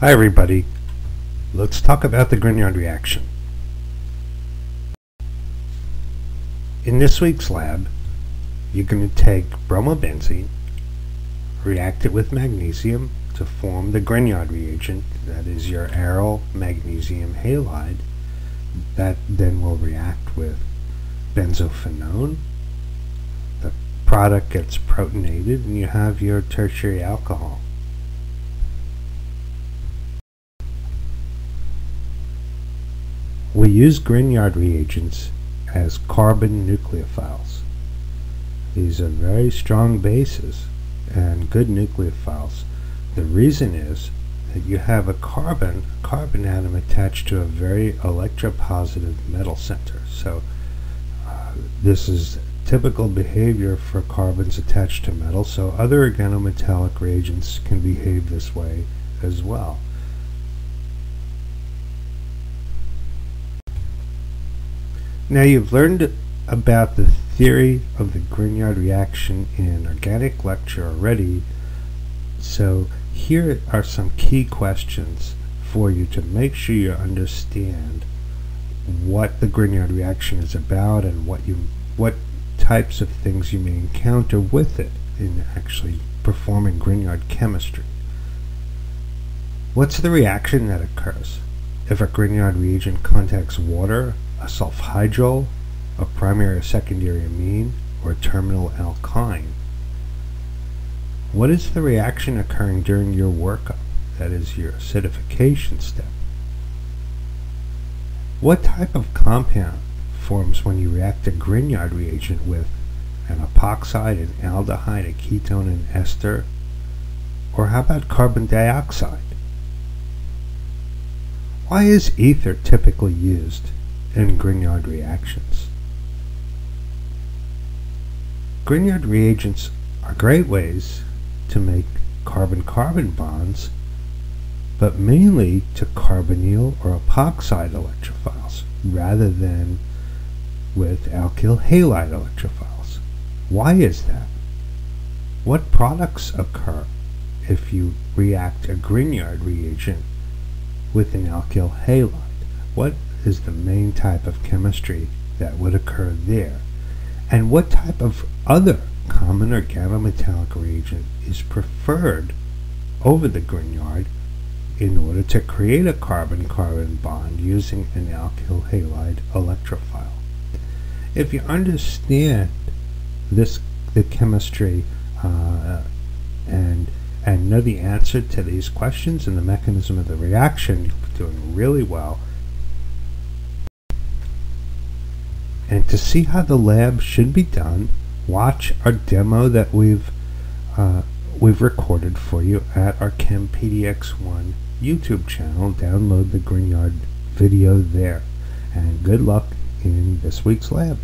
Hi everybody. Let's talk about the Grignard reaction. In this week's lab, you're going to take bromobenzene, react it with magnesium to form the Grignard reagent, that is your aryl magnesium halide, that then will react with benzophenone. The product gets protonated and you have your tertiary alcohol. We use Grignard reagents as carbon nucleophiles. These are very strong bases and good nucleophiles. The reason is that you have a carbon, carbon atom attached to a very electropositive metal center. So uh, this is typical behavior for carbons attached to metal, so other organometallic reagents can behave this way as well. Now you've learned about the theory of the Grignard reaction in organic lecture already, so here are some key questions for you to make sure you understand what the Grignard reaction is about and what you what types of things you may encounter with it in actually performing Grignard chemistry. What's the reaction that occurs if a Grignard reagent contacts water a sulfhydryl, a primary or secondary amine, or a terminal alkyne. What is the reaction occurring during your workup? That is your acidification step. What type of compound forms when you react a Grignard reagent with an epoxide, an aldehyde, a ketone, an ester? Or how about carbon dioxide? Why is ether typically used and Grignard reactions. Grignard reagents are great ways to make carbon-carbon bonds, but mainly to carbonyl or epoxide electrophiles rather than with alkyl halide electrophiles. Why is that? What products occur if you react a Grignard reagent with an alkyl halide? What is the main type of chemistry that would occur there, and what type of other common organometallic reagent is preferred over the Grignard in order to create a carbon-carbon bond using an alkyl halide electrophile. If you understand this, the chemistry uh, and and know the answer to these questions and the mechanism of the reaction, you'll be doing really well And to see how the lab should be done, watch our demo that we've uh, we've recorded for you at our ChemPDX1 YouTube channel. Download the Grignard video there. And good luck in this week's lab.